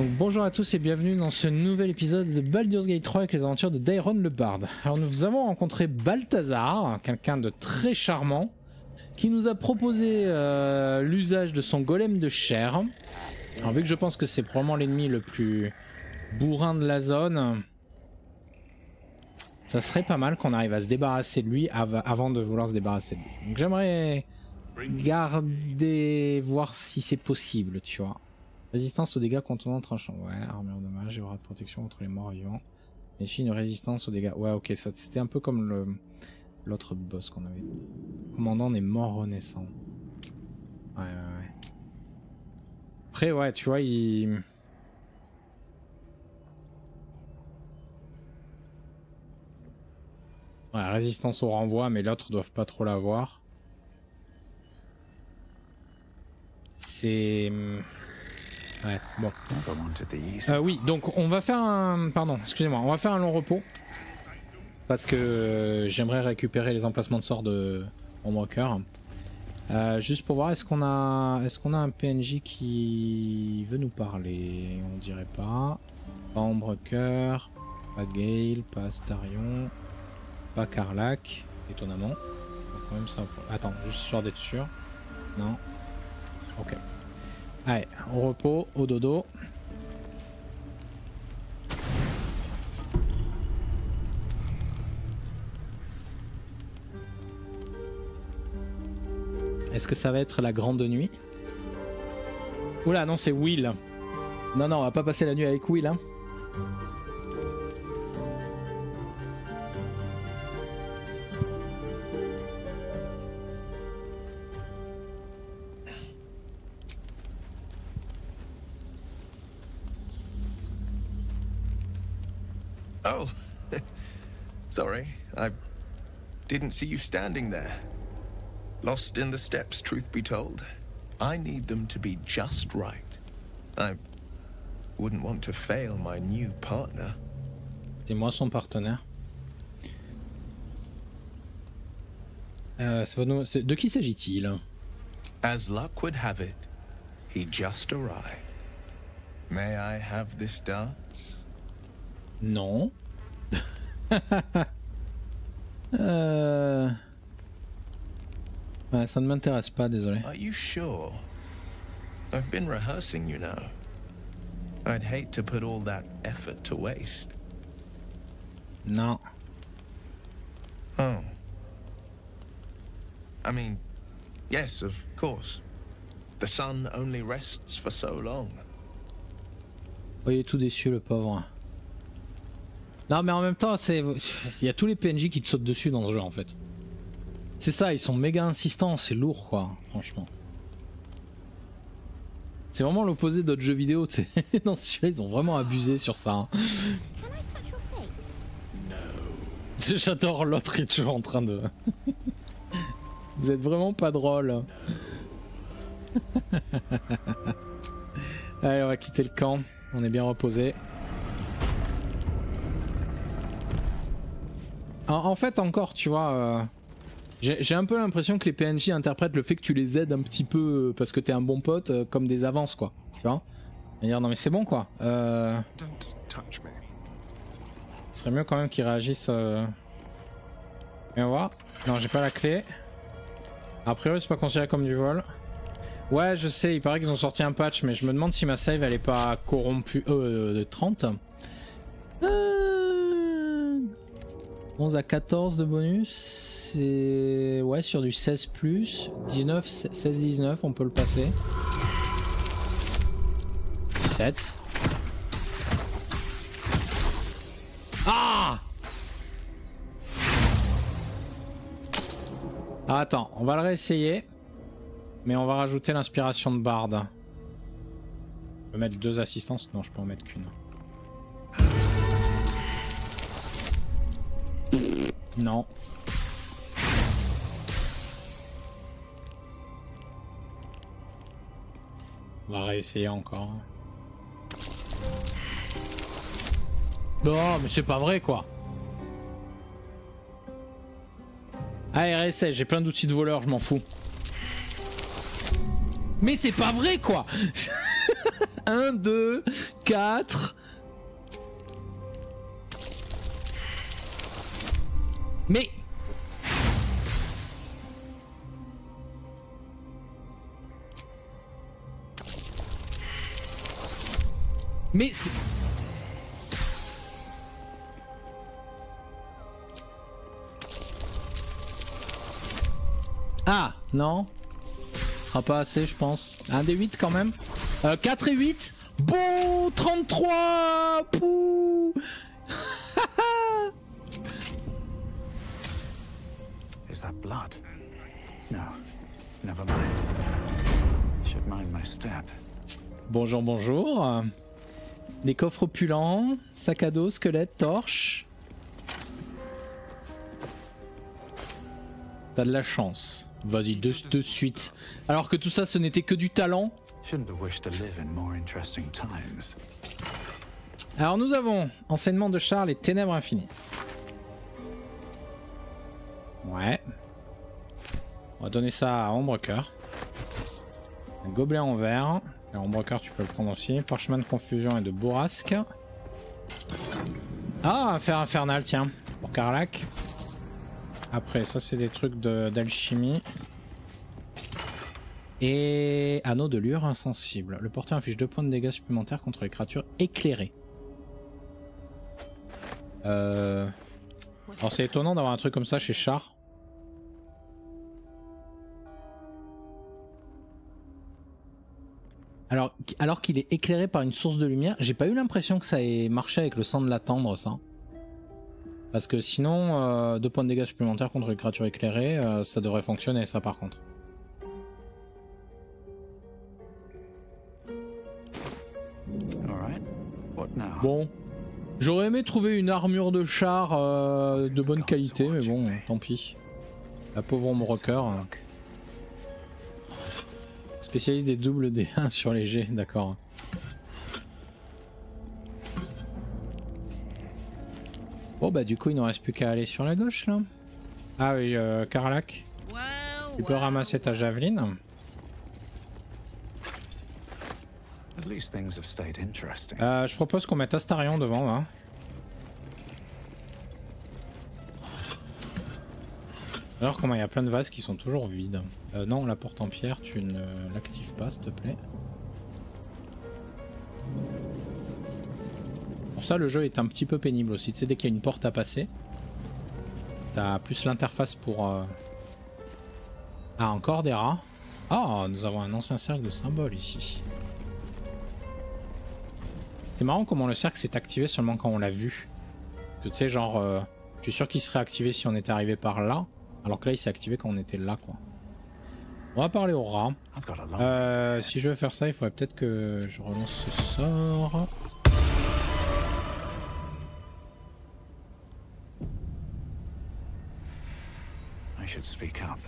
Bonjour à tous et bienvenue dans ce nouvel épisode de Baldur's Gate 3 avec les aventures de Dairon le Bard. Alors nous avons rencontré Balthazar, quelqu'un de très charmant, qui nous a proposé euh, l'usage de son golem de chair. Alors vu que je pense que c'est probablement l'ennemi le plus bourrin de la zone, ça serait pas mal qu'on arrive à se débarrasser de lui av avant de vouloir se débarrasser de lui. Donc j'aimerais garder, voir si c'est possible, tu vois. Résistance aux dégâts contenant tranchant. Ouais, armure dommage et aura de protection contre les morts vivants. Mais si une résistance aux dégâts. Ouais, ok, c'était un peu comme le l'autre boss qu'on avait. Commandant des morts renaissants. Ouais, ouais, ouais. Après, ouais, tu vois, il. Ouais, résistance au renvoi, mais l'autre doivent pas trop l'avoir. C'est. Ouais, bon. Euh, oui, donc on va faire un... Pardon, excusez-moi, on va faire un long repos. Parce que j'aimerais récupérer les emplacements de sort de Ombre Euh, juste pour voir, est-ce qu'on a... Est-ce qu'on a un PNJ qui veut nous parler? On dirait pas. Pas Ombrecoeur, pas Gale, pas Astarion, pas Carlac, étonnamment. Quand même ça... Attends, juste histoire d'être sûr. Non. Ok. Allez, au repos, au dodo. Est-ce que ça va être la grande nuit? Oula, non, c'est Will. Non, non, on va pas passer la nuit avec Will, hein. I didn't see you standing there. Lost in the steps, truth be told. I need them to be just right. I wouldn't want to fail my new partner. C'est moi son partenaire. Euh, de qui s'agit-il As luck would have it, he just arrived. May I have this dance? Non. euh... Ouais, ça ne m'intéresse pas, désolé. Are you sure? I've been rehearsing, you know. I'd hate to put all that effort to waste. Non. Oh. I mean, yes, of course. The sun only rests for so long. Est tout déçu, le pauvre. Non, mais en même temps, c'est il y a tous les PNJ qui te sautent dessus dans ce jeu en fait. C'est ça, ils sont méga insistants, c'est lourd quoi, franchement. C'est vraiment l'opposé d'autres jeux vidéo, tu sais. Dans celui-là, ils ont vraiment abusé sur ça. Hein. J'adore l'autre qui est toujours en train de... Vous êtes vraiment pas drôle. Allez, on va quitter le camp. On est bien reposé. En, fait, encore, tu vois, euh, j'ai un peu l'impression que les PNJ interprètent le fait que tu les aides un petit peu euh, parce que t'es un bon pote euh, comme des avances, quoi. Tu vois dire non mais c'est bon, quoi. Ce serait mieux quand même qu'ils réagissent. Mais on va. Non, j'ai pas la clé. A priori, c'est pas considéré comme du vol. Ouais, je sais, il paraît qu'ils ont sorti un patch, mais je me demande si ma save elle est pas corrompue. Euh, de 30. Euh... 11 à 14 de bonus. C'est. Ouais, sur du 16 plus. 19, 16, 19, on peut le passer. 17. Ah Attends, on va le réessayer. Mais on va rajouter l'inspiration de Bard. Je peux mettre deux assistances? Non, je peux en mettre qu'une. Non. On va réessayer encore. Non, mais c'est pas vrai quoi. Allez, réessaye, j'ai plein d'outils de voleur, je m'en fous. Mais c'est pas vrai quoi 1, 2, 4. Mais Mais c'est... Ah, non. sera pas assez, je pense. Un des 8 quand même. Euh, 4 et 8. Bon, 33 Pouh Is that blood? No. Never mind. Should mind my step. Bonjour, bonjour. Des coffres opulents, sac à dos, squelette, torche. T'as de la chance. Vas-y, de, de suite. Alors que tout ça, ce n'était que du talent. Alors nous avons enseignement de Charles et ténèbres infinies. Ouais. On va donner ça à Ombre Cœur. Un gobelet en verre. En broker, tu peux le prendre aussi. Parchemin de confusion et de bourrasque. Ah, un fer infernal, tiens. Pour Carlac. Après, ça, c'est des trucs d'alchimie. Et anneau de lure insensible. Le porteur inflige 2 points de dégâts supplémentaires contre les créatures éclairées. Euh... Alors c'est étonnant d'avoir un truc comme ça chez Char. Alors, alors qu'il est éclairé par une source de lumière, j'ai pas eu l'impression que ça ait marché avec le sang de la tendre, ça. Parce que sinon, euh, deux points de dégâts supplémentaires contre les créatures éclairées, euh, ça devrait fonctionner, ça par contre. Bon, j'aurais aimé trouver une armure de char euh, de bonne qualité, mais bon, tant pis. La pauvre ombre rocker. Spécialiste des doubles D1 sur les G, d'accord. Bon bah du coup il ne reste plus qu'à aller sur la gauche là. Ah oui, euh, Carlac. Tu peux ramasser ta javeline. Euh, je propose qu'on mette Astarion devant là. Alors comment il y a plein de vases qui sont toujours vides. Euh, non, la porte en pierre, tu ne l'actives pas s'il te plaît. Pour ça, le jeu est un petit peu pénible aussi. Tu sais, dès qu'il y a une porte à passer, t'as plus l'interface pour... Euh, ah, encore des rats. Ah, nous avons un ancien cercle de symboles ici. C'est marrant comment le cercle s'est activé seulement quand on l'a vu. tu sais, genre, euh, je suis sûr qu'il serait activé si on était arrivé par là. Alors que là, il s'est activé quand on était là, quoi. On va parler au rat. Euh, si je veux faire ça, il faudrait peut-être que je relance ce sort. I should speak up.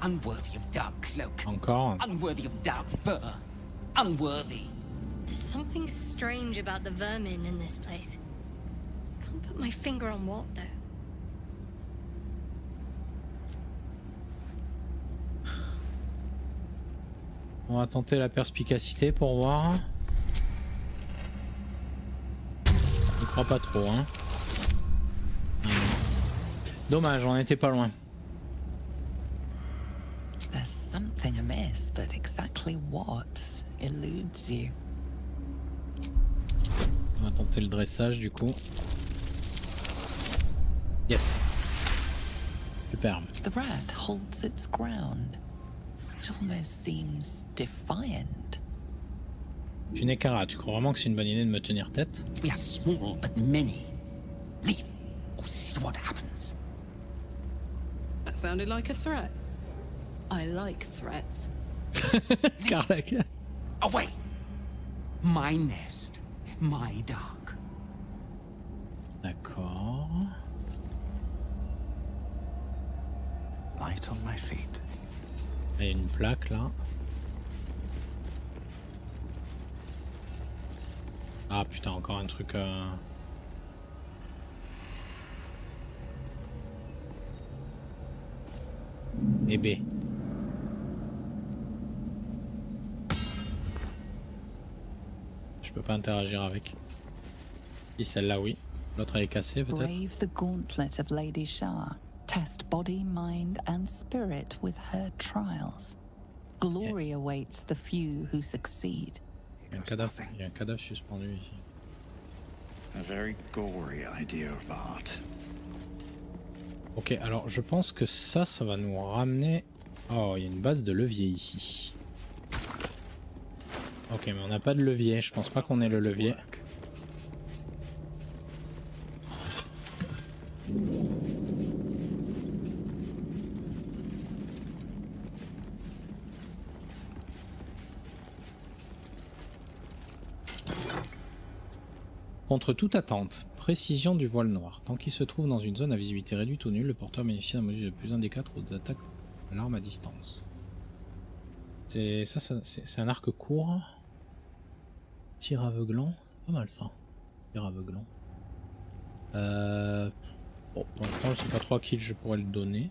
Unworthy of dark cloak. Encore. Unworthy of dark fur. Unworthy. There's something strange about the vermin in this place. Can't put my finger on what though. On va tenter la perspicacité pour voir. Je crois pas trop, hein. Dommage, on était pas loin. There's something amiss, but exactly what eludes you. On va tenter le dressage du coup. Yes. Superbe. The rat holds its ground. It almost seems defiant. Tu n'es qu'un rat, tu crois vraiment que c'est une bonne idée de me tenir tête We are small but many. Leave or see what happens. That sounded like a threat. I like threats. Carlac. Away! My nest, my dog. Il y a une plaque là. Ah putain, encore un truc... Euh... Bébé. Je peux pas interagir avec. Si celle-là, oui. L'autre elle est cassée peut-être. Test body, mind and spirit with her trials. Glory awaits the few who succeed. Il y a un cadavre, il y a un cadavre suspendu ici. A very gory idea of art. Ok, alors je pense que ça, ça va nous ramener... Oh, il y a une base de levier ici. Ok, mais on n'a pas de levier. Je pense pas qu'on ait le levier. Contre toute attente, précision du voile noir. Tant qu'il se trouve dans une zone à visibilité réduite ou nulle, le porteur bénéficie d'un module de plus 1 des 4 aux attaques l'arme à distance. C'est ça, c'est un arc court. Tir aveuglant. Pas mal ça. Tir aveuglant. Euh... Bon, pour l'instant, je sais pas trop à qui je pourrais le donner.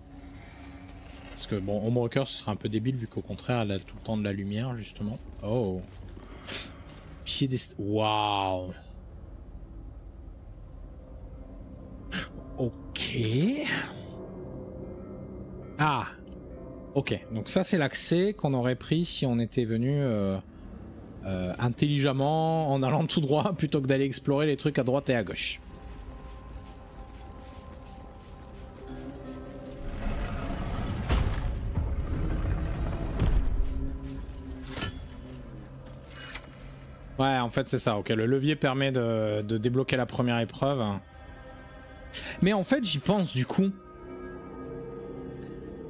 Parce que bon, Homewrecker ce serait un peu débile vu qu'au contraire elle a tout le temps de la lumière justement. Oh. Pied des... Waouh Ah. Ok, donc ça c'est l'accès qu'on aurait pris si on était venu euh, euh, intelligemment en allant tout droit plutôt que d'aller explorer les trucs à droite et à gauche. Ouais, en fait c'est ça, ok. Le levier permet de débloquer la première épreuve. Mais en fait, j'y pense du coup.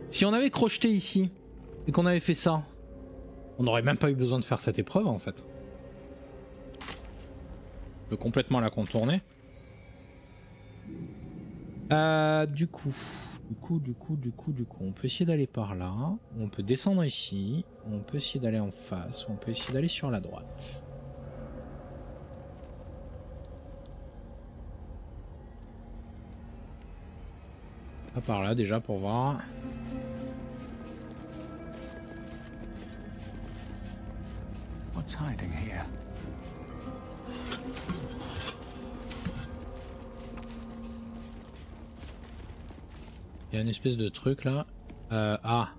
Si on avait crocheté ici et qu'on avait fait ça, on n'aurait même pas eu besoin de faire cette épreuve en fait. On complètement la contourner. Euh, du coup, du coup, du coup, du coup, du coup, on peut essayer d'aller par là. On peut descendre ici. On peut essayer d'aller en face. On peut essayer d'aller sur la droite. Par là déjà pour voir. Il y a une espèce de truc là. Euh, ah.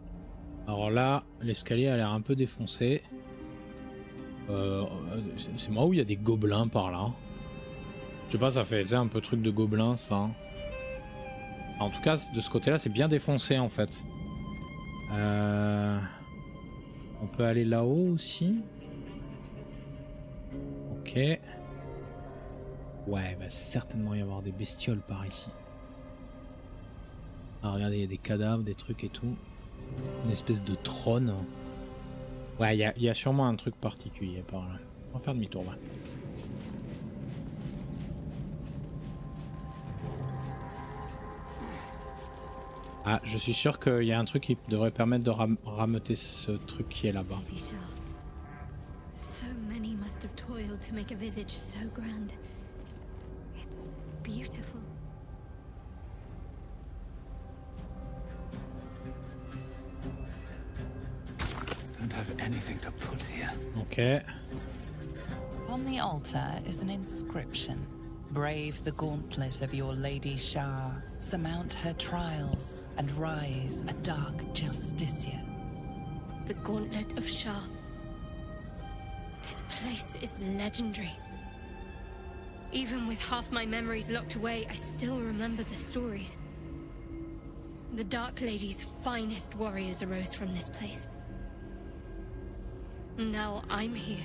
Alors là, l'escalier a l'air un peu défoncé. Euh, c'est moi où il y a des gobelins par là? Je sais pas, ça fait un peu truc de gobelins ça. En tout cas, de ce côté-là, c'est bien défoncé en fait. Euh, on peut aller là-haut aussi. Ok. Ouais, il va certainement y avoir des bestioles par ici. Ah, regardez, il y a des cadavres, des trucs et tout. Une espèce de trône. Ouais, il y, y, a sûrement un truc particulier par là. On va faire demi-tour là. Ah, je suis sûr qu'il y a un truc qui devrait permettre de ram rameuter ce truc qui est là-bas. So many must have toiled to make a visage so grand. It's beautiful. Don't have anything to put here. Okay. On the altar is an inscription. Brave the gauntlet of your Lady Shah, surmount her trials, and rise a dark justiciar. The Gauntlet of Shah. This place is legendary. Even with half my memories locked away, I still remember the stories. The Dark Lady's finest warriors arose from this place. Now I'm here.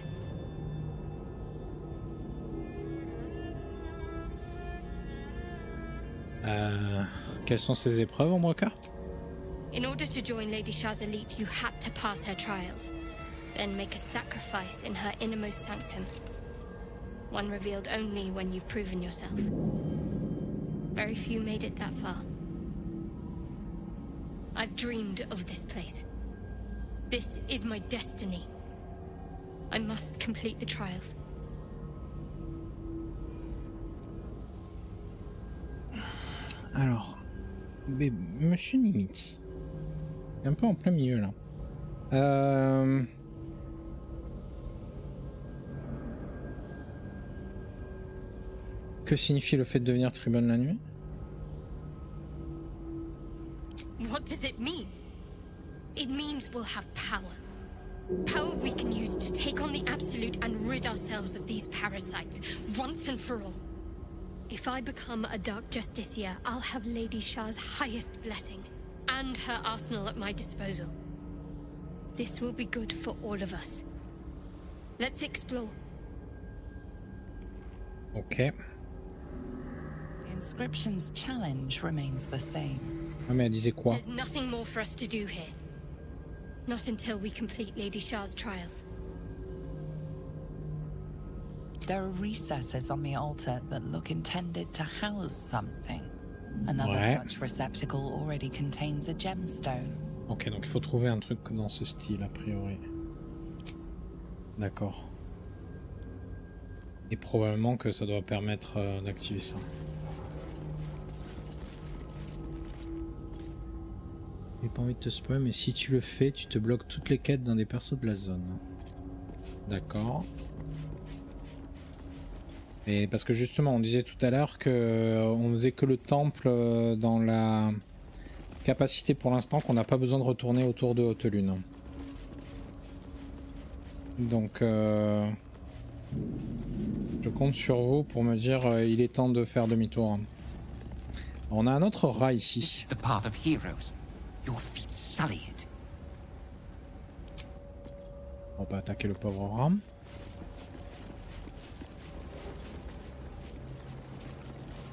Euh, quelles sont ces épreuves, Ombraka In order to join Lady Shah's elite, you had to pass her trials, then make a sacrifice in her innermost sanctum. One revealed only when you've proven yourself. Very few made it that far. I've dreamed of this place. This is my destiny. I must complete the trials. Alors, mais Monsieur Nimitz, un peu en plein milieu là. Euh... que signifie le fait de devenir tribune la nuit? What does it mean? It means we'll have power. Power we can use to take on the Absolute and rid ourselves of these parasites, once and for all. If I become a Dark Justiciar, I'll have Lady Shah's highest blessing, and her arsenal at my disposal. This will be good for all of us. Let's explore. Ok. The inscription's challenge remains the same. Ah mais elle disait quoi There's nothing more for us to do here. Not until we complete Lady Shah's trials. There are recesses on the altar that look intended to house something. Another Ouais. such receptacle already contains a gemstone. Ok, donc il faut trouver un truc dans ce style, a priori. D'accord. Et probablement que ça doit permettre euh, d'activer ça. J'ai pas envie de te spoiler, mais si tu le fais, tu te bloques toutes les quêtes d'un des persos de la zone. D'accord. Et parce que justement, on disait tout à l'heure que euh, on faisait que le temple euh, dans la capacité pour l'instant qu'on n'a pas besoin de retourner autour de Haute Lune. Donc, euh, je compte sur vous pour me dire euh, il est temps de faire demi-tour. On a un autre rat ici. On va attaquer le pauvre rat.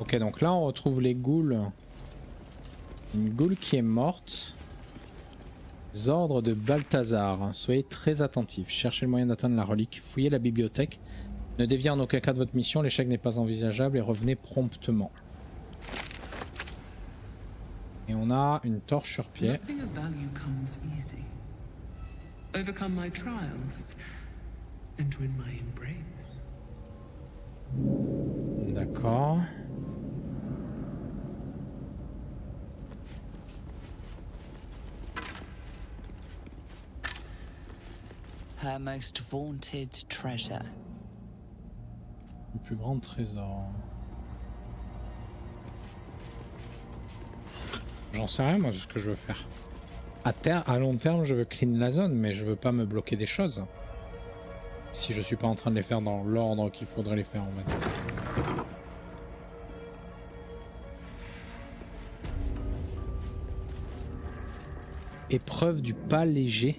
Ok, donc là on retrouve les ghouls. Une ghoul qui est morte. Les ordres de Balthazar. Soyez très attentifs. Cherchez le moyen d'atteindre la relique. Fouillez la bibliothèque. Ne déviez en aucun cas de votre mission. L'échec n'est pas envisageable et revenez promptement. Et on a une torche sur pied. Overcome my trials and win my embrace. D'accord. Her most vaunted treasure. Le plus grand trésor. J'en sais rien moi de ce que je veux faire. À, à long terme, je veux clean la zone, mais je veux pas me bloquer des choses. Si je suis pas en train de les faire dans l'ordre qu'il faudrait les faire en fait. Épreuve du pas léger.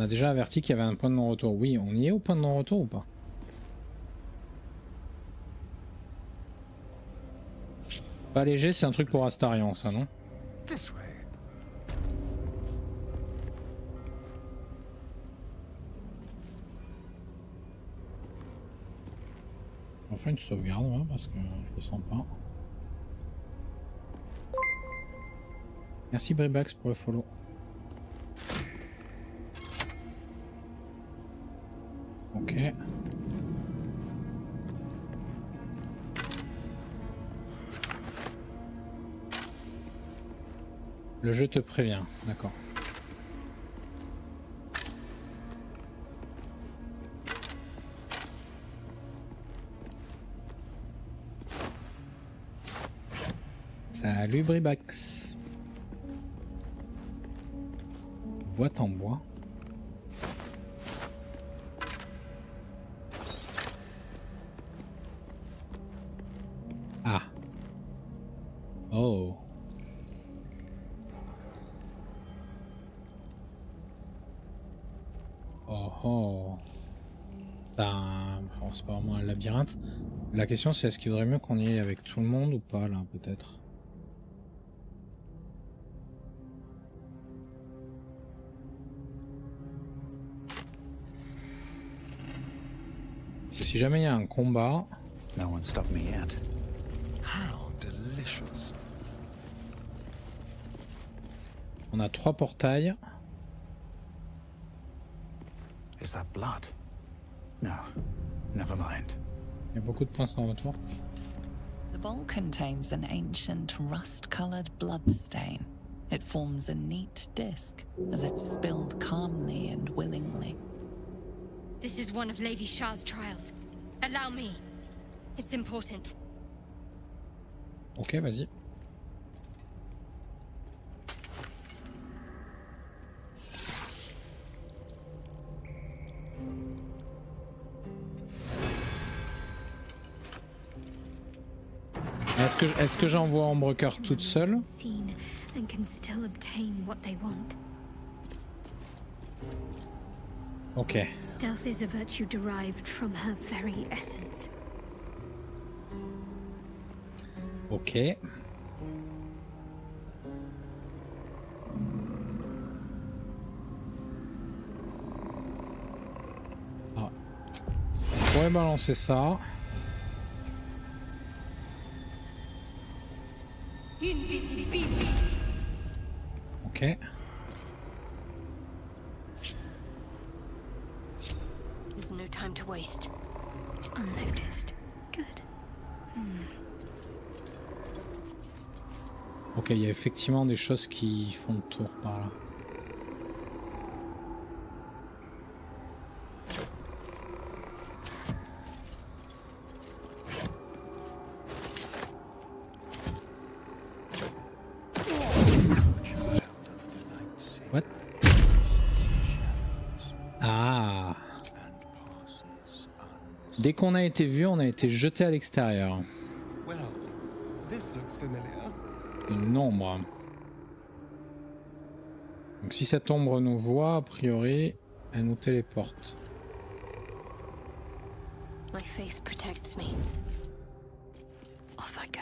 On a déjà averti qu'il y avait un point de non-retour. Oui, on y est au point de non-retour ou pas? Pas léger, c'est un truc pour Astarion, ça, non? Fait une sauvegarde, ouais, parce que je le sens pas. Merci Bribax pour le follow. Le jeu te prévient, d'accord. Salut Bribax. Boîte en bois. La question c'est est-ce qu'il vaudrait mieux qu'on y aille avec tout le monde ou pas là peut-être? Si jamais il y a un combat, No one stopped me yet. How delicious. on a trois portails. Is that blood? No. Never mind. Il y a beaucoup de points sans retour. The bowl contains an ancient rust-colored bloodstain. It forms a neat disc, as if spilled calmly and willingly. This is one of Lady Shah's trials. Allow me. It's important. Ok, vas-y. Que, est que j'envoie Ambrecoeur toute seule Ok. Stealth is a virtue derived from her very essence. Ok. Ah. On pourrait balancer ça. Ok. There's no time to waste. Unnoticed. Good. Hmm. Ok, il y a effectivement des choses qui font le tour par là. Ah Dès qu'on a été vu, on a été jeté à l'extérieur une ombre. Donc si cette ombre nous voit, a priori, elle nous téléporte. My faith protects me. Off I go.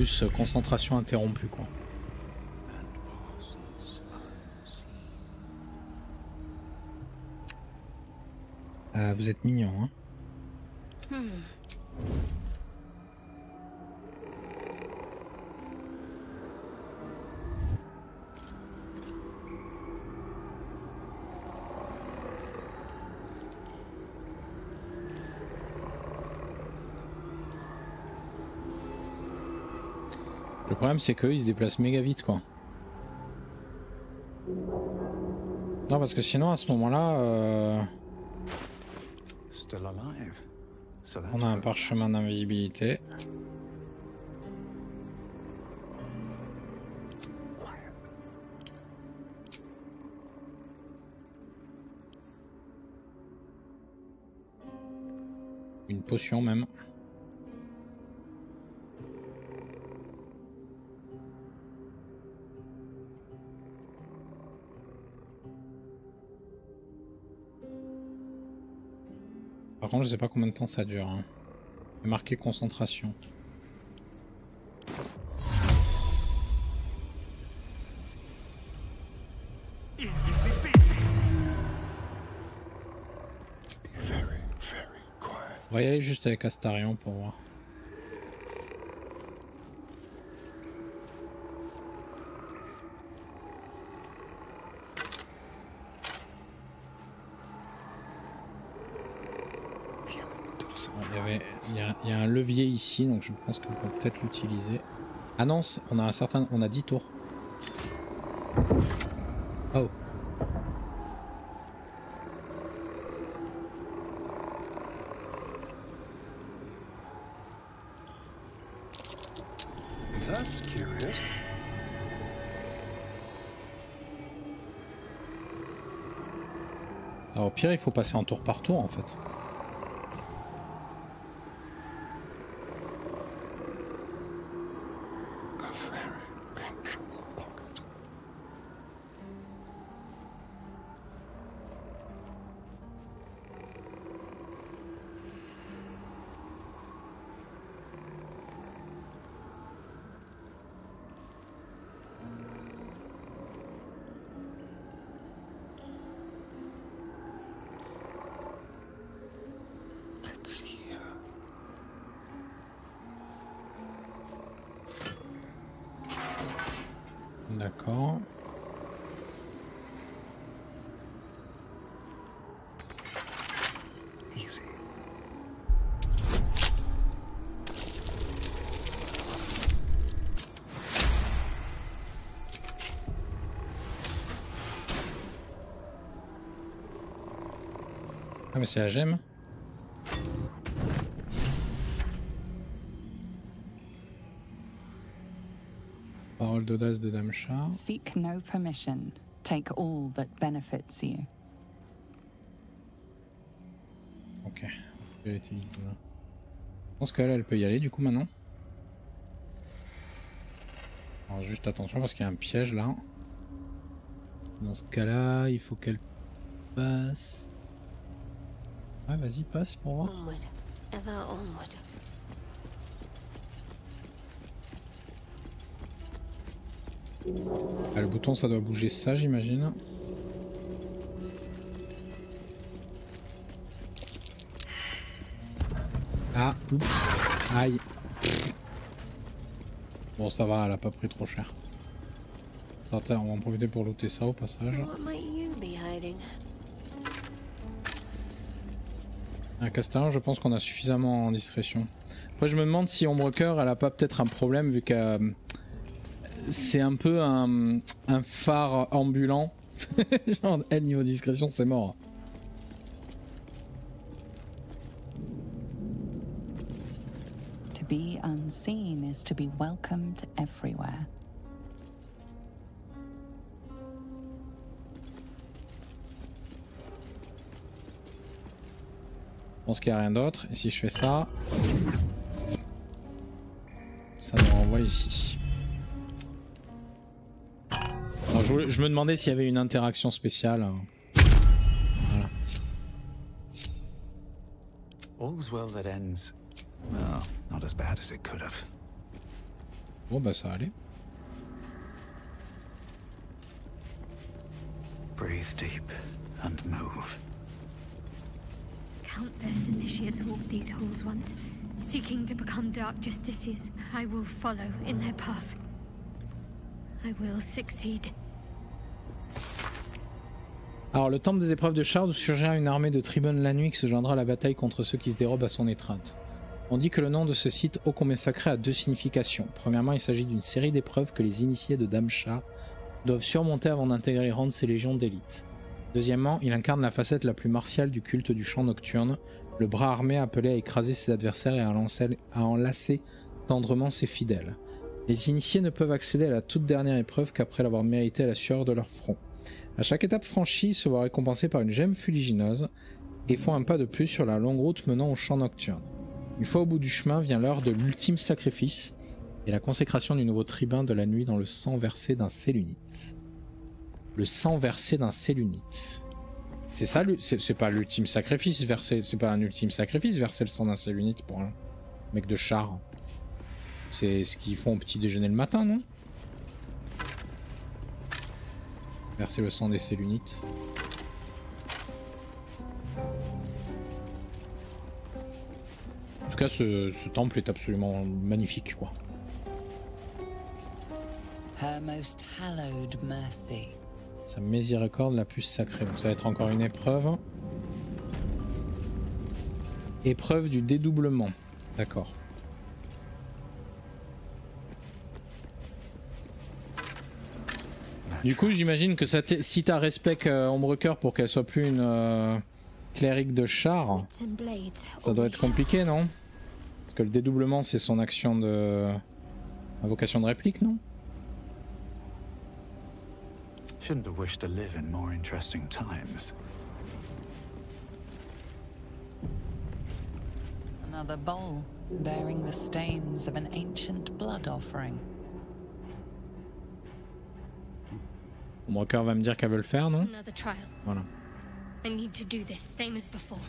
plus euh, concentration interrompue quoi. Euh, vous êtes mignon hein. Hmm. Le problème c'est qu'eux ils se déplacent méga vite quoi. Non parce que sinon à ce moment là euh... on a un parchemin d'invisibilité. Une potion même. Par contre, je sais pas combien de temps ça dure. Hein. Marqué concentration. On va y aller juste avec Astarion pour voir. Il y a un levier ici, donc je pense qu'on peut peut-être l'utiliser. Ah non, on a un certain, on a 10 tours. Oh. Alors, au pire, il faut passer un tour par tour en fait. Mais c'est la gemme. Parole d'audace de Dame Char. Seek no permission. Take all that benefits you. Ok. Je pense qu'elle, elle peut y aller du coup maintenant. Alors juste attention parce qu'il y a un piège là. Dans ce cas-là, il faut qu'elle passe. Ouais, vas-y, passe pour voir. Ah, le bouton, ça doit bouger ça, j'imagine. Ah, oups. Aïe. Bon, ça va, elle a pas pris trop cher. Attends, on va en profiter pour looter ça au passage. Un castellan, je pense qu'on a suffisamment en discrétion. Après, je me demande si Ombre Cœur, elle a pas peut-être un problème vu que c'est un peu un, un phare ambulant. Genre, elle, niveau discrétion, c'est mort. To be unseen is to be welcomed everywhere. Pense qu'il n'y a rien d'autre. Et si je fais ça, ça me renvoie ici. je, me demandais s'il y avait une interaction spéciale. Voilà. Bon bah ça allait. Breathe deep and move. Alors, le temple des épreuves de Shard surgira une armée de tribunes la nuit qui se joindra à la bataille contre ceux qui se dérobent à son étreinte. On dit que le nom de ce site ô combien sacré a deux significations. Premièrement, il s'agit d'une série d'épreuves que les initiés de Damsha doivent surmonter avant d'intégrer les rangs de ces légions d'élite. Deuxièmement, il incarne la facette la plus martiale du culte du chant nocturne, le bras armé appelé à écraser ses adversaires et à, enlacer tendrement ses fidèles. Les initiés ne peuvent accéder à la toute dernière épreuve qu'après l'avoir mérité à la sueur de leur front. À chaque étape franchie, ils se voient récompensés par une gemme fuligineuse et font un pas de plus sur la longue route menant au chant nocturne. Une fois au bout du chemin vient l'heure de l'ultime sacrifice et la consécration du nouveau tribun de la nuit dans le sang versé d'un Sélunite le sang versé d'un Célunite. C'est ça, c'est pas l'ultime sacrifice, verser, c'est pas un ultime sacrifice, verser le sang d'un Célunite pour un mec de char. C'est ce qu'ils font au petit déjeuner le matin, non? Verser le sang des Célunites. En tout cas, ce, ce temple est absolument magnifique, quoi. Her most hallowed mercy. Sa miséricorde la plus sacrée. Donc ça va être encore une épreuve. Épreuve du dédoublement. D'accord. Du coup, j'imagine que ça si t'as respect euh, Ombre pour qu'elle soit plus une euh, clérique de char, ça doit être compliqué, non? Parce que le dédoublement, c'est son action de invocation de réplique, non? Shouldn't have wished to live in more interesting times. Another bowl bearing the stains of an ancient blood offering. Mon cœur va me dire qu'elle veut le faire, non Another trial. Voilà. I need to do this same as before.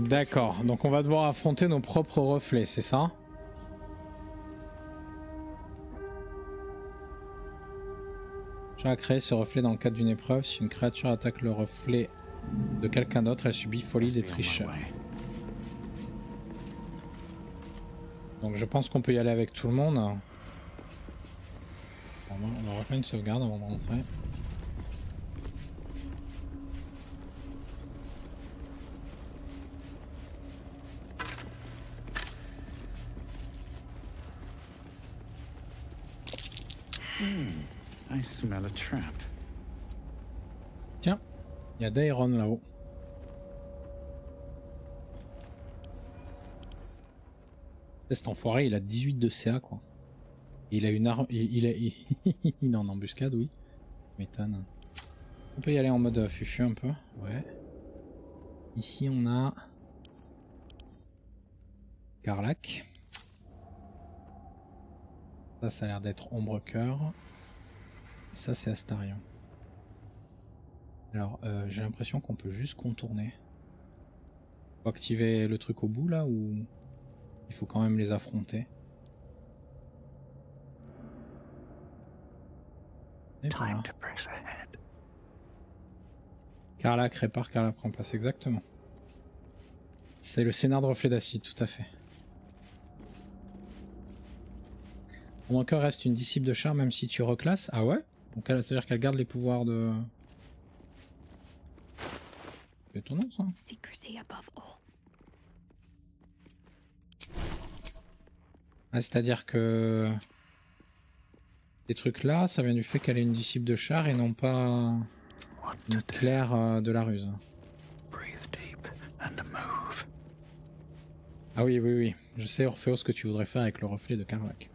D'accord, donc on va devoir affronter nos propres reflets, c'est ça? J'ai à créer ce reflet dans le cadre d'une épreuve. Si une créature attaque le reflet de quelqu'un d'autre, elle subit folie des tricheurs. Donc je pense qu'on peut y aller avec tout le monde. On va refaire une sauvegarde avant de rentrer. Hmm, I smell a trap. Tiens, il y a Dairon là-haut. Cet enfoiré, il a 18 de CA quoi. Il a une arme. Il, est en embuscade, oui. M'étonne. On peut y aller en mode fufu un peu. Ouais. Ici on a. Carlac. Ça, ça a l'air d'être Ombre Cœur. Ça, c'est Astarion. Alors, euh, j'ai l'impression qu'on peut juste contourner. Faut activer le truc au bout là ou il faut quand même les affronter? Time to press ahead. Carlac répare, Carla prend place exactement. C'est le scénar de reflet d'acide, tout à fait. Mon encore reste une disciple de char même si tu reclasses. Ah ouais? Donc ça veut dire qu'elle garde les pouvoirs de... C'est étonnant ça. Ah, c'est-à-dire que... Ces trucs là, ça vient du fait qu'elle est une disciple de char et non pas une claire euh, de la ruse. Ah oui, oui, oui. Je sais, Orpheus, ce que tu voudrais faire avec le reflet de Carvac.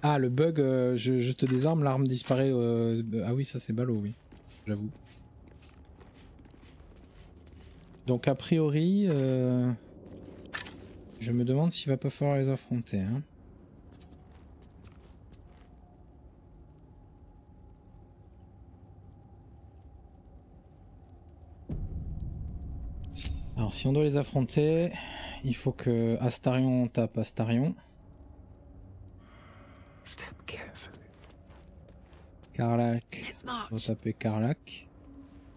Ah, le bug, euh, je, te désarme, l'arme disparaît. Euh, ah oui, ça c'est ballot, oui. J'avoue. Donc a priori, euh, je me demande s'il va pas falloir les affronter. Hein. Alors si on doit les affronter, il faut que Astarion tape Astarion. Step carefully. Carlac. On va taper Carlac.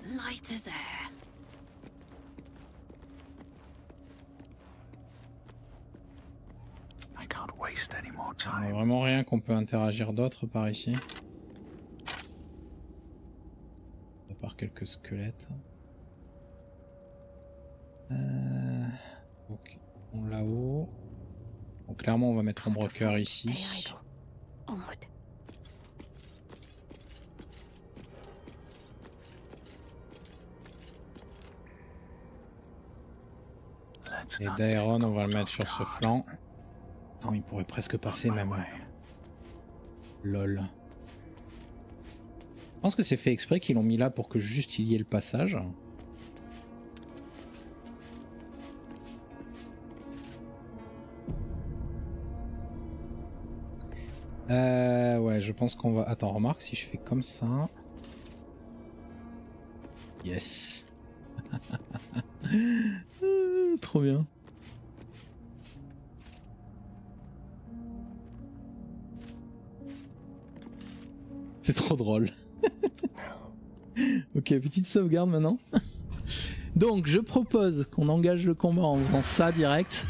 Light as air. Il a vraiment rien qu'on peut interagir d'autre par ici. À part quelques squelettes. Euh... Ok. On là-haut. Donc clairement on va mettre un broker ici. Et Daeron, on va le mettre sur ce flanc. Non, il pourrait presque passer même. Lol. Je pense que c'est fait exprès qu'ils l'ont mis là pour que juste il y ait le passage. Euh, ouais, je pense qu'on va... Attends, remarque, si je fais comme ça... Yes. Trop bien. C'est trop drôle. ok, petite sauvegarde maintenant. Donc, je propose qu'on engage le combat en faisant ça direct.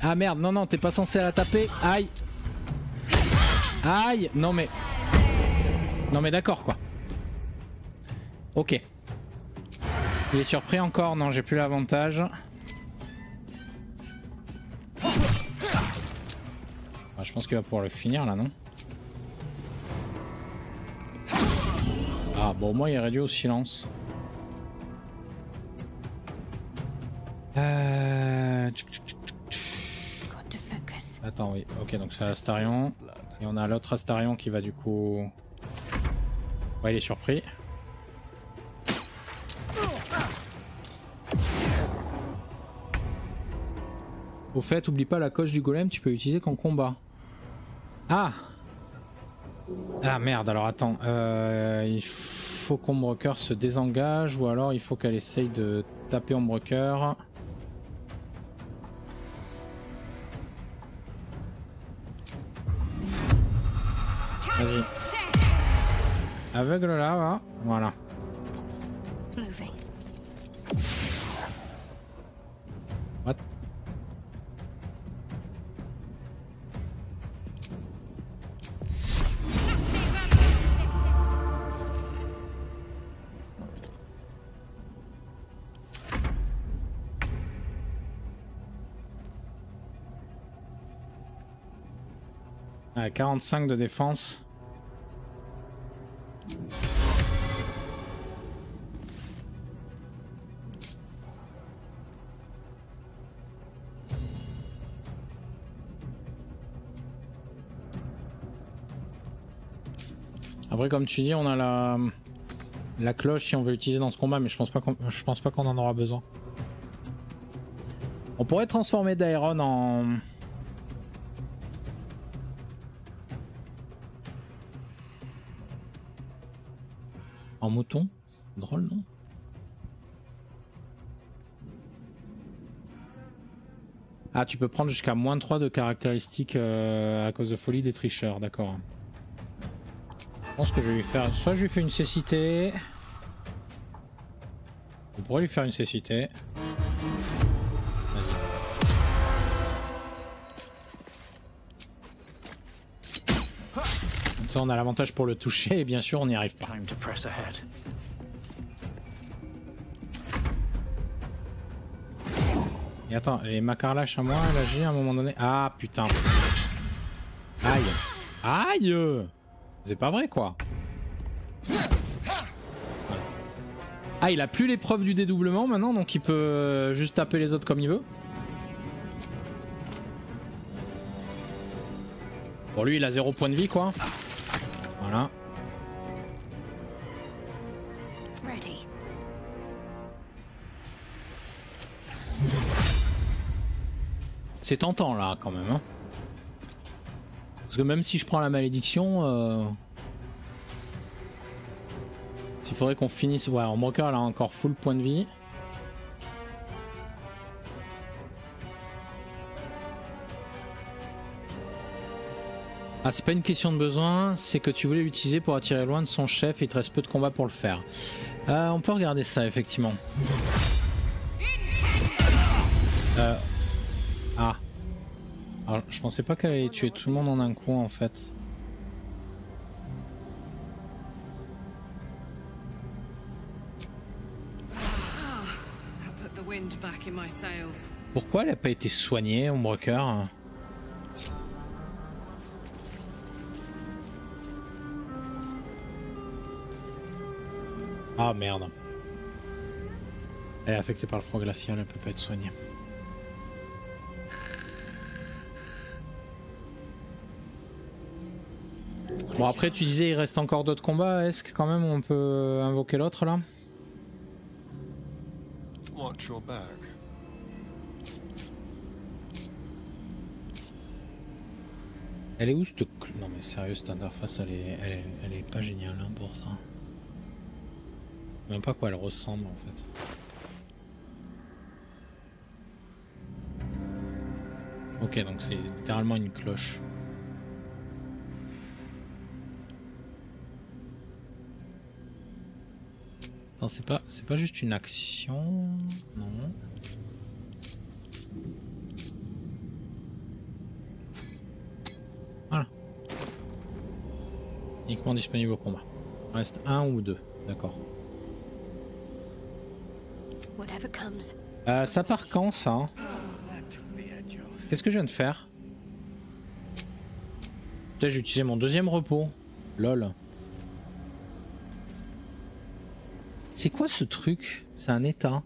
Ah merde, non, non, t'es pas censé la taper. Aïe. Aïe. Non mais... Non mais d'accord quoi. Ok. Il est surpris encore Non, j'ai plus l'avantage. Je pense qu'il va pouvoir le finir là, non Ah bon, moi il est réduit au silence. Euh... Attends, oui. Ok, donc c'est Astarion. Et on a l'autre Astarion qui va du coup... Ouais, il est surpris. Au fait, oublie pas la coche du golem, tu peux l'utiliser qu'en combat. Ah Ah merde, alors attends. Euh, il faut qu'Ombrecoeur se désengage ou alors il faut qu'elle essaye de taper Ombrecoeur. Vas-y. Aveugle là, va. Voilà. Ah, 45 de défense. Après, comme tu dis, on a la, la cloche si on veut l'utiliser dans ce combat, mais je pense pas qu'on, je pense pas qu'on en aura besoin. On pourrait transformer Daeron en... Mouton Drôle, non? Ah, tu peux prendre jusqu'à moins 3 de caractéristiques euh, à cause de folie des tricheurs, d'accord. Je pense que je vais lui faire... Soit je lui fais une cécité... On pourrait lui faire une cécité. Comme ça on a l'avantage pour le toucher et bien sûr on n'y arrive pas. Et attends, et ma carlache à moi, elle agit à un moment donné? Ah putain. Aïe. Aïe C'est pas vrai quoi. Ah il a plus l'épreuve du dédoublement maintenant donc il peut euh, juste taper les autres comme il veut. Bon lui il a zéro point de vie quoi. Voilà. C'est tentant là quand même. Hein. Parce que même si je prends la malédiction... Euh... Il faudrait qu'on finisse... Ouais, en broker là encore full point de vie. Ah, c'est pas une question de besoin, c'est que tu voulais l'utiliser pour attirer loin de son chef et il te reste peu de combat pour le faire. Euh, on peut regarder ça, effectivement. Euh... Ah. Alors, je pensais pas qu'elle allait tuer tout le monde en un coup, en fait. Pourquoi elle a pas été soignée, Ombreker Ah merde. Elle est affectée par le froid glacial, elle peut pas être soignée. Bon après tu disais il reste encore d'autres combats, est-ce que quand même on peut invoquer l'autre là? Elle est où cette... Non mais sérieux cette interface elle est, elle est, elle est pas géniale hein, pour ça. Même pas quoi elle ressemble en fait. Ok donc c'est littéralement une cloche. Non c'est pas c'est pas juste une action. Non. Voilà. Uniquement disponible au combat. Reste un ou deux, d'accord. Euh, ça part quand ça hein Qu'est-ce que je viens de faire Putain j'ai utilisé mon deuxième repos. Lol. C'est quoi ce truc C'est un état.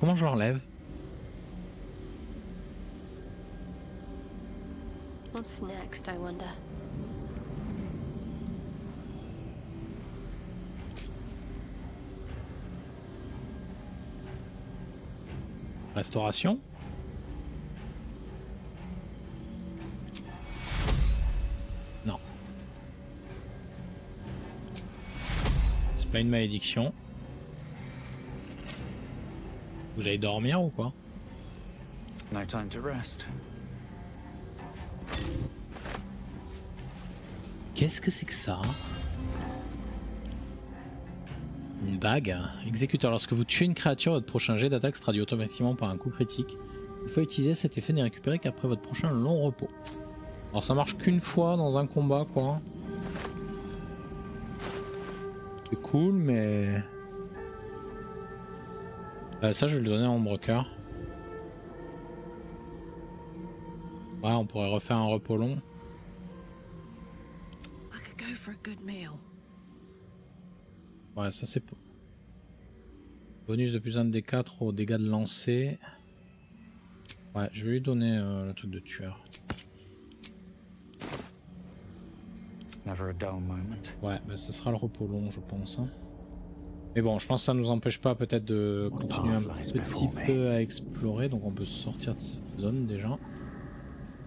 Comment je l'enlève What's next, I wonder? Restauration. Non. C'est pas une malédiction. Vous allez dormir ou quoi? No time to rest. Qu'est-ce que c'est que ça? Bague. Exécuteur. Lorsque vous tuez une créature, votre prochain jet d'attaque se traduit automatiquement par un coup critique. Une fois utilisé, cet effet n'est récupéré qu'après votre prochain long repos. Alors ça marche qu'une fois dans un combat, quoi. C'est cool, mais... Euh, ça, je vais le donner à broker. Ouais, on pourrait refaire un repos long. Ouais, ça c'est bonus de plus 1 des 4 aux dégâts de lancer. Ouais, je vais lui donner euh, le truc de tueur. Ouais, bah, ce sera le repos long, je pense. Hein. Mais bon, je pense que ça nous empêche pas peut-être de continuer un petit peu à explorer, donc on peut sortir de cette zone déjà.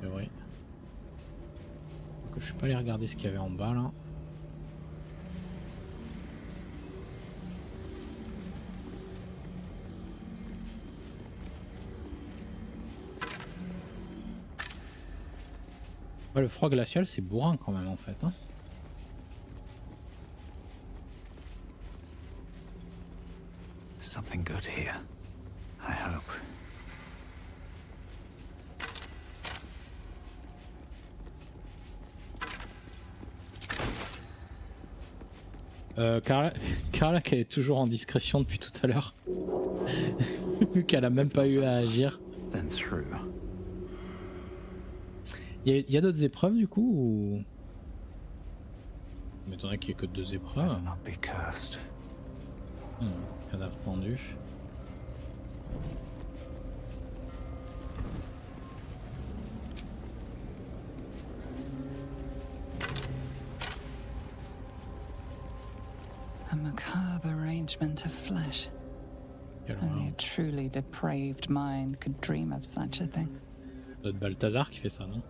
Mais oui. Donc, je suis pas allé regarder ce qu'il y avait en bas là. Le froid glacial c'est bourrin quand même en fait. Hein. Something good here. I hope. Euh, Carla, Carla qui est toujours en discrétion depuis tout à l'heure. Vu qu'elle a même pas eu à agir. Il y a, d'autres épreuves du coup ou... M'étonnerait qu'il n'y ait que deux épreuves. Hmm, cadavre pendu. A macabre arrangement of flesh. Only a truly depraved mind could dream of such a thing. C'est Balthazar qui fait ça, non?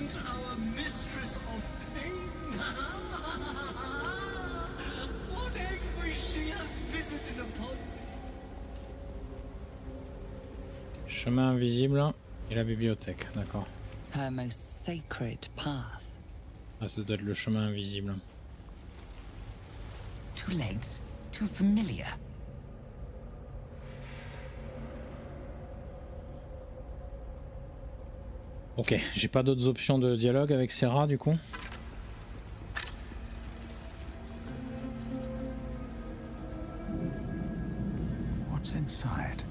Isn't our mistress of pain. what anguish she has visited upon Chemin invisible et la bibliothèque, d'accord. Her most sacred path. Ah, ça doit être le chemin invisible. Two legs, too familiar. Ok, j'ai pas d'autres options de dialogue avec Serra du coup What's inside?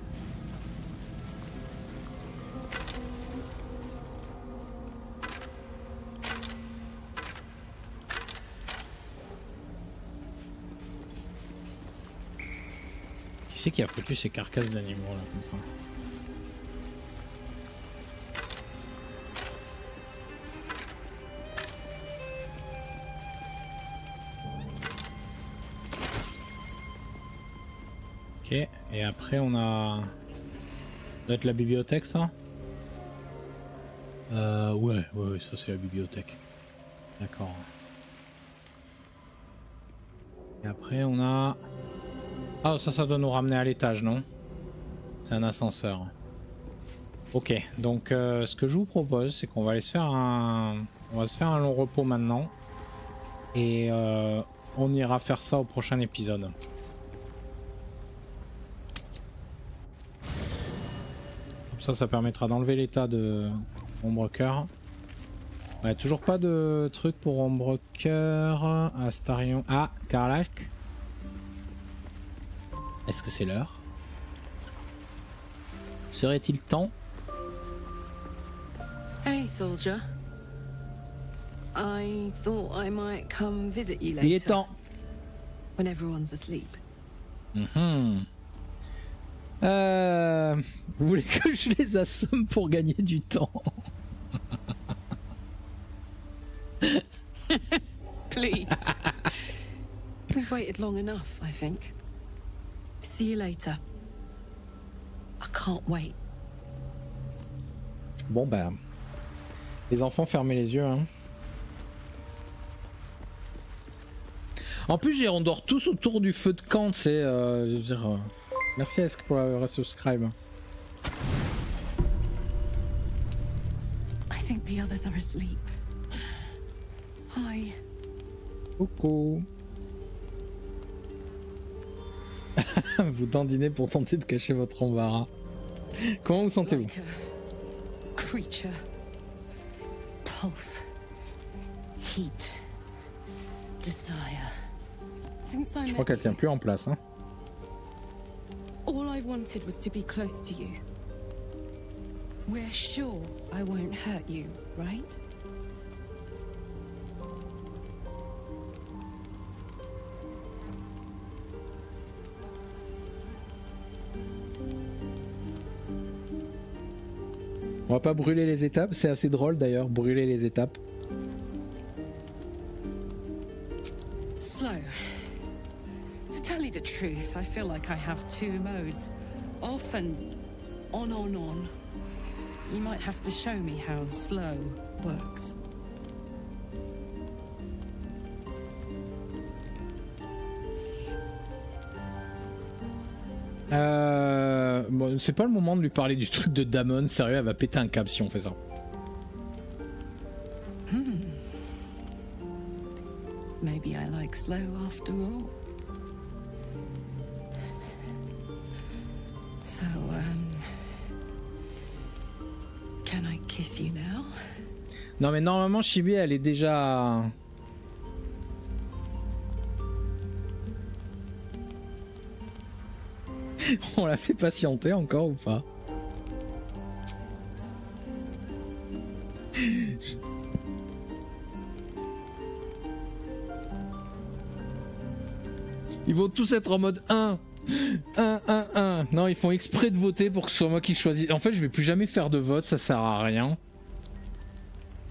Qui c'est qui a foutu ces carcasses d'animaux là comme ça? Et après on a... Ça être la bibliothèque ça? Euh ouais, ouais, ça c'est la bibliothèque. D'accord. Et après on a... Ah ça ça doit nous ramener à l'étage non? C'est un ascenseur. Ok, donc euh, ce que je vous propose c'est qu'on va aller se faire un... On va se faire un long repos maintenant. Et euh, on ira faire ça au prochain épisode. Ça, ça permettra d'enlever l'état de Ombre Cœur. Ouais, toujours pas de truc pour Ombre Cœur. Astarion. Ah, Karlak. Est-ce que c'est l'heure? Serait-il temps? Hey, soldier. I thought I might come visit you later. Il est temps. When everyone's asleep. Mm euh, vous voulez que je les assomme pour gagner du temps? Please. We've waited long enough, I think. See you later. I can't wait. Bon bah, les enfants fermez les yeux. Hein. En plus, on dort tous autour du feu de camp, c'est, euh, je veux dire. Euh, Merci Esk pour la resubscribe. I think the others are asleep. Hi. Coucou. vous dandinez pour tenter de cacher votre embarras. Comment vous sentez-vous Creature. Pulse. Heat. Desire. Je crois qu'elle tient plus en place. Hein. All I wanted was to be close to you. We're sure I won't hurt you, right? On va pas brûler les étapes, c'est assez drôle d'ailleurs, brûler les étapes. The truth, I feel like I have two modes. Off and on, on, on. You might have to show me how slow works. Euh, bon, c'est pas le moment de lui parler du truc de Damon. Sérieux, elle va péter un câble si on fait ça. Hmm. Maybe I like slow after all. So, um. Can I kiss you now? Non, mais normalement, Chibi, elle est déjà. On l'a fait patienter encore ou pas? Ils vont tous être en mode 1 1, 1, 1. Non, ils font exprès de voter pour que ce soit moi qui choisisse. En fait, je vais plus jamais faire de vote, ça sert à rien.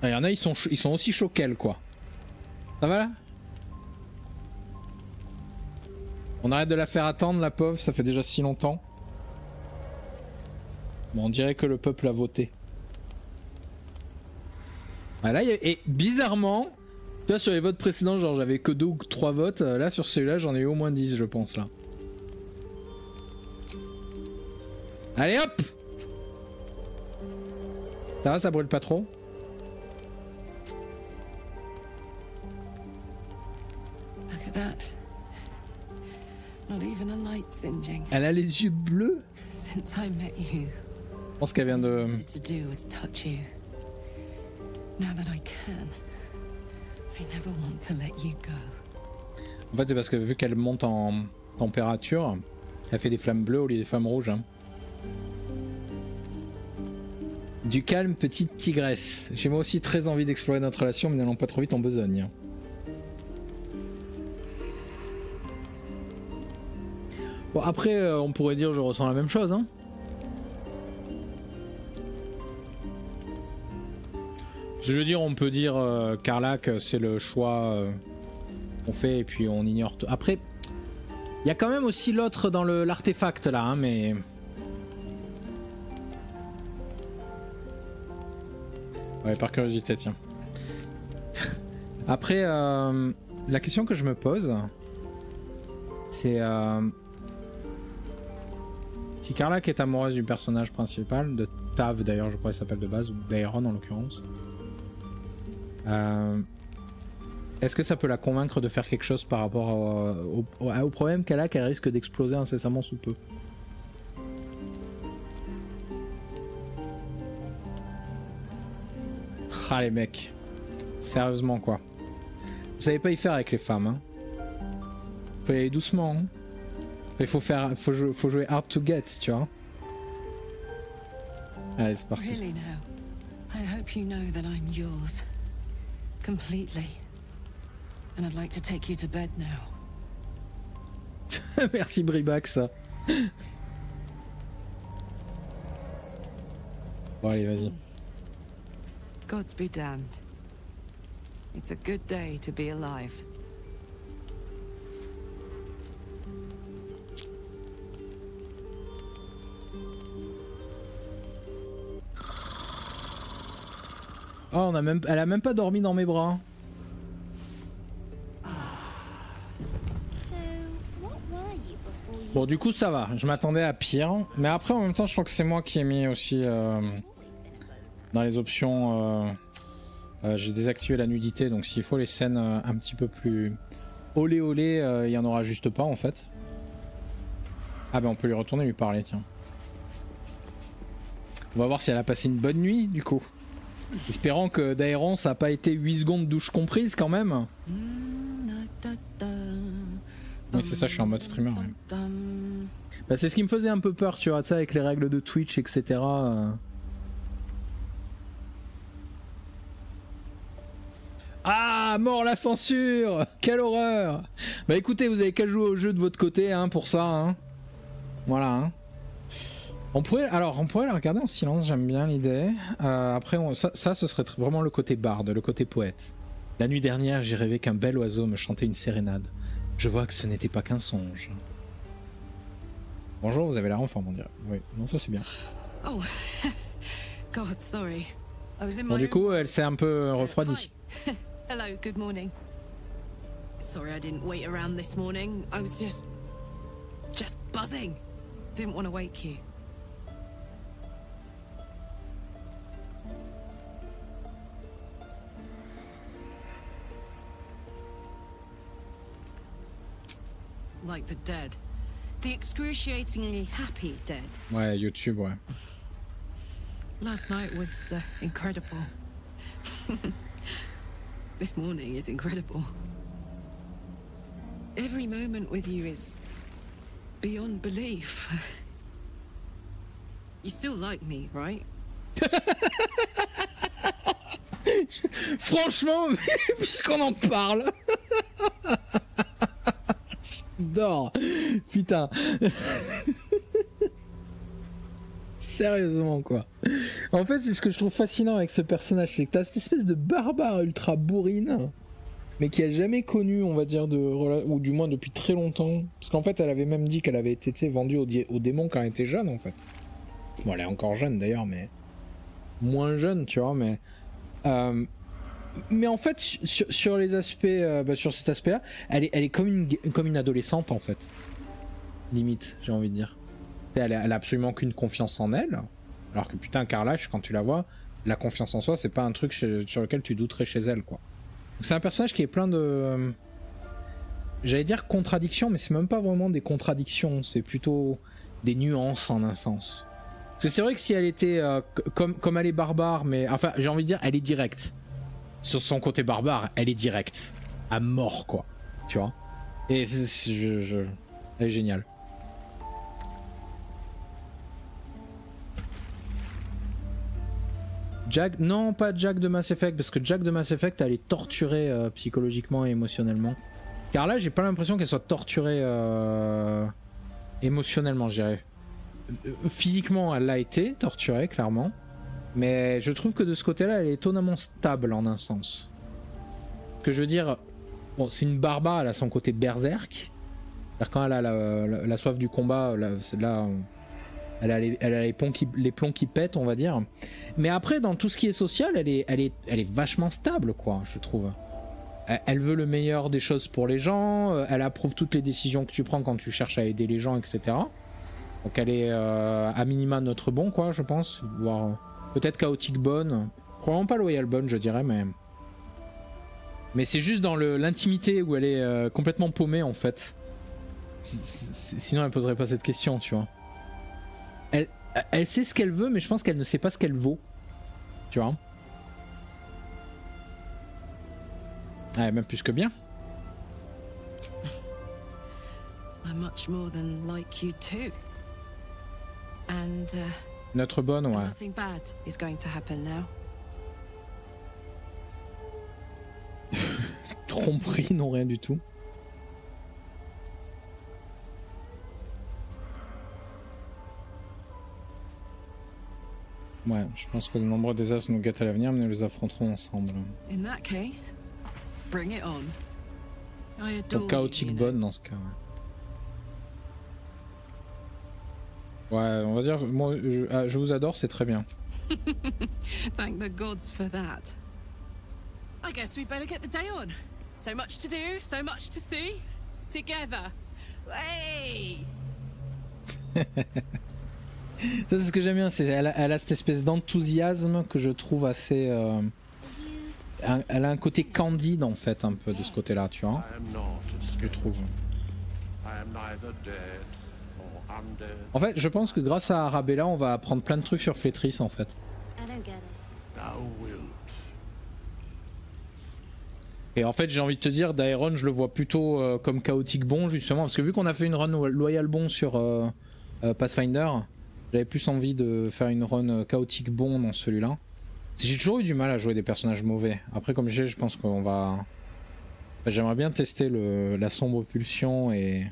Il y en a, ils sont, aussi choqués, quoi. Ça va là? On arrête de la faire attendre, la pauvre, ça fait déjà si longtemps. Bon, on dirait que le peuple a voté. Voilà, ah, et bizarrement, tu vois, sur les votes précédents, genre j'avais que deux ou trois votes. Là, sur celui-là, j'en ai eu au moins 10, je pense, là. Allez, hop Ça va, ça brûle pas trop? Elle a les yeux bleus? Je pense qu'elle vient de... En fait, c'est parce que vu qu'elle monte en température, elle fait des flammes bleues au lieu des flammes rouges. Hein. Du calme, petite tigresse. J'ai moi aussi très envie d'explorer notre relation, mais n'allons pas trop vite en besogne. Bon, après, euh, on pourrait dire je ressens la même chose, hein. Je veux dire, on peut dire euh, Carlac, c'est le choix euh, qu'on fait et puis on ignore tout. Après, il y a quand même aussi l'autre dans l'artefact là, hein, mais... Par curiosité, tiens. Après, euh, la question que je me pose, c'est... Si Carlac est amoureuse du personnage principal, de Tav d'ailleurs, je crois qu'il s'appelle de base, ou d'Aeron en l'occurrence, euh, est-ce que ça peut la convaincre de faire quelque chose par rapport au, problème qu'elle a, qu'elle risque d'exploser incessamment sous peu? Ah les mecs, sérieusement quoi. Vous savez pas y faire avec les femmes, hein. Faut y aller doucement. Hein. Il faut faire, faut jouer, faut jouer hard to get, tu vois. Allez, c'est parti. Really now, I hope you know that I'm yours. Completely. And I'd like to take you to bed now. Merci Bribax. Bon allez, vas-y. Gods be damned. It's a good day to be alive. Oh, on a même, elle a même pas dormi dans mes bras. Bon, du coup, ça va. Je m'attendais à pire. Mais après, en même temps, je crois que c'est moi qui ai mis aussi euh, dans les options. Euh, euh, j'ai désactivé la nudité, donc s'il faut les scènes un petit peu plus olé olé, il y en aura juste pas en fait. Ah ben on peut lui retourner lui parler, tiens. On va voir si elle a passé une bonne nuit du coup. Espérant que d'aéron ça n'a pas été 8 secondes douche comprise quand même. Oui, c'est ça, je suis en mode streamer. Bah, c'est ce qui me faisait un peu peur, tu vois, ça, avec les règles de Twitch, etc. Ah, mort la censure Quelle horreur Bah écoutez, vous avez qu'à jouer au jeu de votre côté, hein, pour ça, hein. Voilà, hein. On pourrait, alors, on pourrait la regarder en silence, j'aime bien l'idée. Euh, après, ça, ça, ce serait vraiment le côté barde, le côté poète. La nuit dernière, j'ai rêvé qu'un bel oiseau me chantait une sérénade. Je vois que ce n'était pas qu'un songe. Bonjour, vous avez l'air en forme, on dirait. Oui, non, ça c'est bien. Oh, God, sorry. I was in my bon, du coup, elle s'est un peu refroidie. Hello, good morning. Sorry I didn't wait around this morning. I was just. just buzzing. Didn't want to wake you. like the dead. The excruciatingly happy dead. Ouais, YouTube, ouais. Last night was uh, incredible. this morning is incredible. Every moment with you is beyond belief. you still like me, right? Franchement, puisqu'on en parle. J'adore Putain Sérieusement quoi. En fait c'est ce que je trouve fascinant avec ce personnage, c'est que t'as cette espèce de barbare ultra bourrine, mais qui a jamais connu, on va dire, ou du moins depuis très longtemps. Parce qu'en fait elle avait même dit qu'elle avait été vendue au, démon quand elle était jeune en fait. Bon elle est encore jeune d'ailleurs, mais moins jeune tu vois, mais... Euh, mais en fait, sur, les aspects, euh, bah, sur cet aspect-là, elle est, elle comme une, adolescente en fait. Limite, j'ai envie de dire. Elle, a absolument qu'une confiance en elle. Alors que putain, Carlash, quand tu la vois, la confiance en soi, c'est pas un truc sur lequel tu douterais chez elle, quoi. C'est un personnage qui est plein de. Euh, j'allais dire contradictions, mais c'est même pas vraiment des contradictions, c'est plutôt des nuances en un sens. Parce que c'est vrai que si elle était euh, comme, comme elle est barbare, mais enfin, j'ai envie de dire, elle est directe sur son côté barbare, elle est directe. À mort, quoi. Tu vois? Et je, elle est géniale. Jack, non, pas Jack de Mass Effect, parce que Jack de Mass Effect, elle est torturée euh, psychologiquement et émotionnellement. Car là, j'ai pas l'impression qu'elle soit torturée euh, émotionnellement, je dirais. Euh, physiquement, elle l'a été torturée, clairement. Mais je trouve que de ce côté-là, elle est étonnamment stable en un sens. Ce que je veux dire, bon, c'est une barbare, elle a son côté berserk. Quand elle a la, soif du combat, là elle a, les, plombs qui, pètent, on va dire. Mais après, dans tout ce qui est social, elle est, vachement stable, quoi, je trouve. Elle, veut le meilleur des choses pour les gens, euh, elle approuve toutes les décisions que tu prends quand tu cherches à aider les gens, etc. Donc elle est euh, à minima notre bon, quoi, je pense. Voire Peut-être chaotique bonne. Probablement pas loyal bonne, je dirais, mais. Mais c'est juste dans l'intimité où elle est euh, complètement paumée en fait. sinon elle poserait pas cette question, tu vois. Elle, elle sait ce qu'elle veut, mais je pense qu'elle ne sait pas ce qu'elle vaut. Tu vois? Ah, même plus que bien. I'm much more than like you too. And uh, notre bonne, ouais. Nothing bad is going to happen now. Tromperie, non rien du tout. Ouais, je pense que de nombreux désastres nous gâtent à l'avenir, mais nous les affronterons ensemble. In that case, bring it on. Donc chaotique bonne dans ce cas. Ouais. Ouais, on va dire, moi, je, ah, je vous adore, c'est très bien. Thank the gods for that. I guess we better get the day on. So much to do, so much to see. Together. Hey! Ça, c'est ce que j'aime bien, c'est elle, elle, a cette espèce d'enthousiasme que je trouve assez. Euh, elle a un côté candide en fait, un peu de ce côté-là, tu vois. Je trouve. En fait, je pense que grâce à Arabella, on va apprendre plein de trucs sur Flétris en fait. Et en fait, j'ai envie de te dire, Daeron, je le vois plutôt euh, comme chaotique bon, justement. Parce que vu qu'on a fait une run loyal bon sur euh, euh, Pathfinder, j'avais plus envie de faire une run chaotique bon dans celui-là. J'ai toujours eu du mal à jouer des personnages mauvais. Après, comme j'ai, je pense qu'on va. J'aimerais bien tester la sombre pulsion et,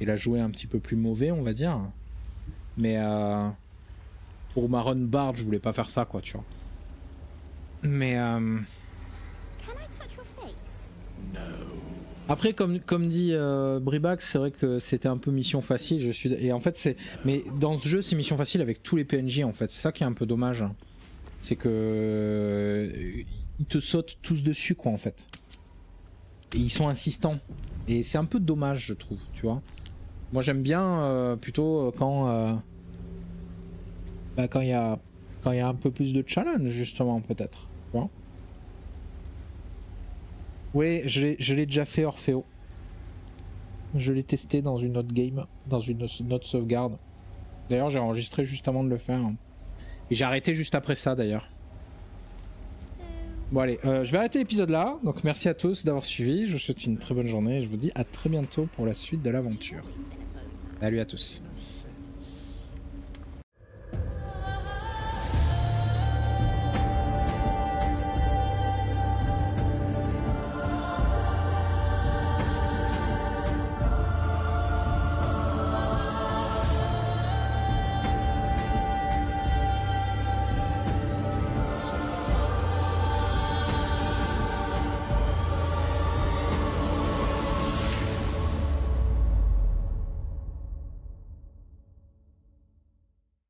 et la jouer un petit peu plus mauvais, on va dire. Mais pour ma run bard, je voulais pas faire ça, quoi, tu vois. Mais. Après, comme, comme dit euh, c'est vrai que c'était un peu mission facile. Je suis et en fait c'est, mais dans ce jeu c'est mission facile avec tous les PNJ en fait. C'est ça qui est un peu dommage, c'est que euh, ils te sautent tous dessus quoi en fait. Et ils sont insistants et c'est un peu dommage je trouve, tu vois. Moi j'aime bien euh, plutôt quand bah, quand il y a quand il y a un peu plus de challenge justement peut-être, tu vois. Oui, je l'ai déjà fait Orfeo. Je l'ai testé dans une autre game, dans une autre sauvegarde. D'ailleurs, j'ai enregistré juste avant de le faire. Et j'ai arrêté juste après ça d'ailleurs. Bon allez, euh, je vais arrêter l'épisode là. Donc merci à tous d'avoir suivi. Je vous souhaite une très bonne journée. Et je vous dis à très bientôt pour la suite de l'aventure. Salut à tous.